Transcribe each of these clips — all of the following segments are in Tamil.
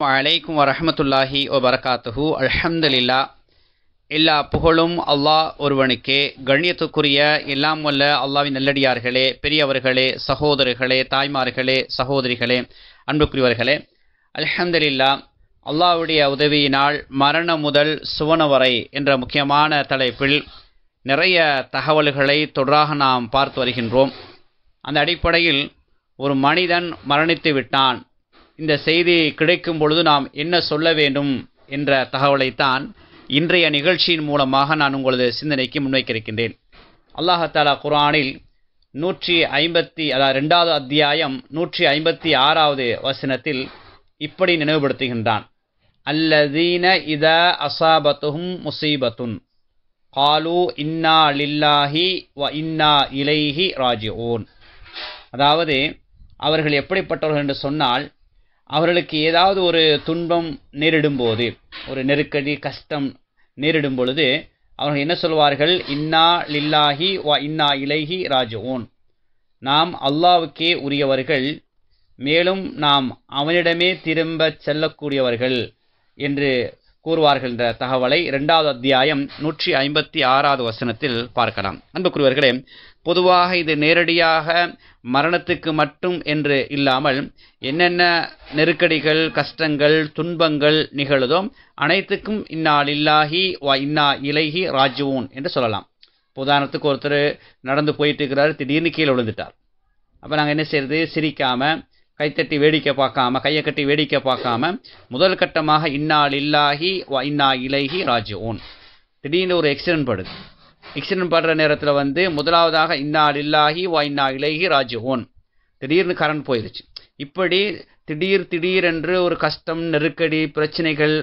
வலைக்கும் வரஹமத்துல்லாஹி வபரகாத்துஹு அல்ஹம்துலில்லா எல்லா புகழும் அல்லாஹ் ஒருவனுக்கே கண்ணியத்துக்குரிய எல்லாம் வல்ல அல்லாவின் நல்லடியார்களே பெரியவர்களே சகோதரர்களே தாய்மார்களே சகோதரிகளே அன்புக்குரியவர்களே அல்ஹம்துலில்லா அல்லாஹ்வுடைய உதவியினால் மரணம் முதல் சுவன வரை என்ற முக்கியமான தலைப்பில் நிறைய தகவல்களை தொடராக நாம் பார்த்து வருகின்றோம் அந்த அடிப்படையில் ஒரு மனிதன் மரணித்து விட்டான் இந்த செய்தி கிடைக்கும் பொழுது நாம் என்ன சொல்ல வேண்டும் என்ற தகவலைத்தான் இன்றைய நிகழ்ச்சியின் மூலமாக நான் உங்களது சிந்தனைக்கு முன்வைக்கிருக்கின்றேன். அல்லாஹாலா குரானில் நூற்றி ஐம்பத்தி அதாவது ரெண்டாவது அத்தியாயம் நூற்றி ஐம்பத்தி ஆறாவது வசனத்தில் இப்படி நினைவுபடுத்துகின்றான். அல்லதீன இத அசாபத்துஹும் முசீபத்துன். காலு இன்னா லில்லாஹி வ இன்னா இலைஹி ராஜிஊன். அதாவது அவர்கள் எப்படிப்பட்டவர்கள் என்று சொன்னால் அவர்களுக்கு ஏதாவது ஒரு துன்பம் நேரிடும் போது ஒரு நெருக்கடி கஷ்டம் நேரிடும் பொழுது அவர்கள் என்ன சொல்வார்கள்? இன்னா லில்லாஹி வா இன்னா இலைஹி ராஜுவோன் நாம் அல்லாவுக்கே உரியவர்கள் மேலும் நாம் அவனிடமே திரும்ப செல்லக்கூடியவர்கள் என்று கூறுவார்கள் என்ற தகவலை இரண்டாவது அத்தியாயம் நூற்றி ஐம்பத்தி ஆறாவது வசனத்தில் பார்க்கலாம். அன்புக்குரியவர்களே பொதுவாக இது நேரடியாக மரணத்துக்கு மட்டும் என்று இல்லாமல் என்னென்ன நெருக்கடிகள் கஷ்டங்கள் துன்பங்கள் நிகழுதோ அனைத்துக்கும் இன்னால் இல்லாஹி வ இன்னா இலகி ராஜுவோன் என்று சொல்லலாம். உதாரணத்துக்கு ஒருத்தர் நடந்து போயிட்டு இருக்கிறார் திடீர்னு கீழே விழுந்துட்டார். அப்போ நாங்கள் என்ன செய்யறது? சிரிக்காமல் கைத்தட்டி வேடிக்கை பார்க்காம கையை கட்டி வேடிக்கை பார்க்காம முதல் கட்டமாக இன்னால் இல்லாஹி வ இன்னா இலைஹி ராஜுவோன் திடீர்னு ஒரு எக்ஸிடென்ட் படுது. எக்ஸிடென்ட் படுற நேரத்தில் வந்து முதலாவதாக இன்னால் இல்லாஹி வா இன்னா இலைஹி ராஜுவோன் திடீர்னு கரண்ட் போயிடுச்சு இப்படி திடீர் திடீரென்று ஒரு கஷ்டம் நெருக்கடி பிரச்சனைகள்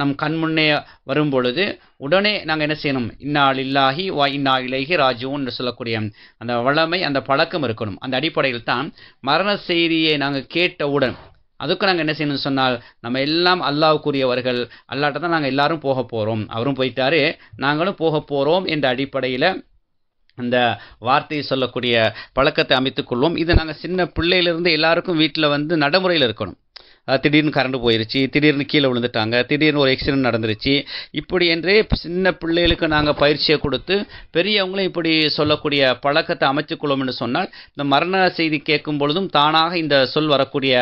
நம் கண்முன்னே வரும் பொழுது உடனே நாங்கள் என்ன செய்யணும்? இந்நாள் இல்லாகி வா இன்னா இலகி ராஜுவும் என்று சொல்லக்கூடிய அந்த வளமை அந்த பழக்கம் இருக்கணும். அந்த அடிப்படையில் தான் மரண செய்தியை நாங்கள் கேட்டவுடன் அதுக்கு நாங்கள் என்ன செய்யணும்னு சொன்னால் நம்ம எல்லாம் அல்லாவுக்குரியவர்கள் அல்லாட்ட தான் நாங்கள் எல்லாரும் போக போகிறோம் அவரும் போயிட்டாரு நாங்களும் போக போகிறோம் என்ற அடிப்படையில் அந்த வார்த்தையை சொல்லக்கூடிய பழக்கத்தை அமைத்துக்கொள்வோம் இது நாங்கள் சின்ன பிள்ளையிலிருந்து எல்லாருக்கும் வீட்டில் வந்து நடைமுறையில் இருக்கணும். திடீர்னு கரண்ட் போயிருச்சு திடீர்னு கீழே விழுந்துட்டாங்க திடீர்னு ஒரு ஆக்சிடென்ட் நடந்துருச்சு. இப்படி என்றே சின்ன பிள்ளைகளுக்கு நாங்கள் பயிற்சியை கொடுத்து பெரியவங்களும் இப்படி சொல்லக்கூடிய பழக்கத்தை அமைத்துக்கொள்ளும் என்று சொன்னால் இந்த மரண செய்தி கேட்கும் பொழுதும் தானாக இந்த சொல் வரக்கூடிய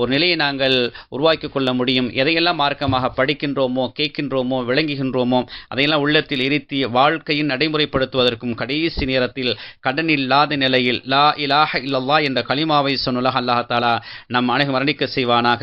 ஒரு நிலையை நாங்கள் உருவாக்கி கொள்ள முடியும். எதையெல்லாம் மார்க்கமாக படிக்கின்றோமோ கேட்கின்றோமோ விளங்குகின்றோமோ அதையெல்லாம் உள்ளத்தில் இருத்தி வாழ்க்கையின் நடைமுறைப்படுத்துவதற்கும் கடைசி நேரத்தில் கடன் இல்லாத நிலையில் லா இலாஹ இல்லல்லா என்ற களிமாவை சொன்னுலக அல்லாஹாலா நம் அனைவரும் மரணிக்க செய்வானாக.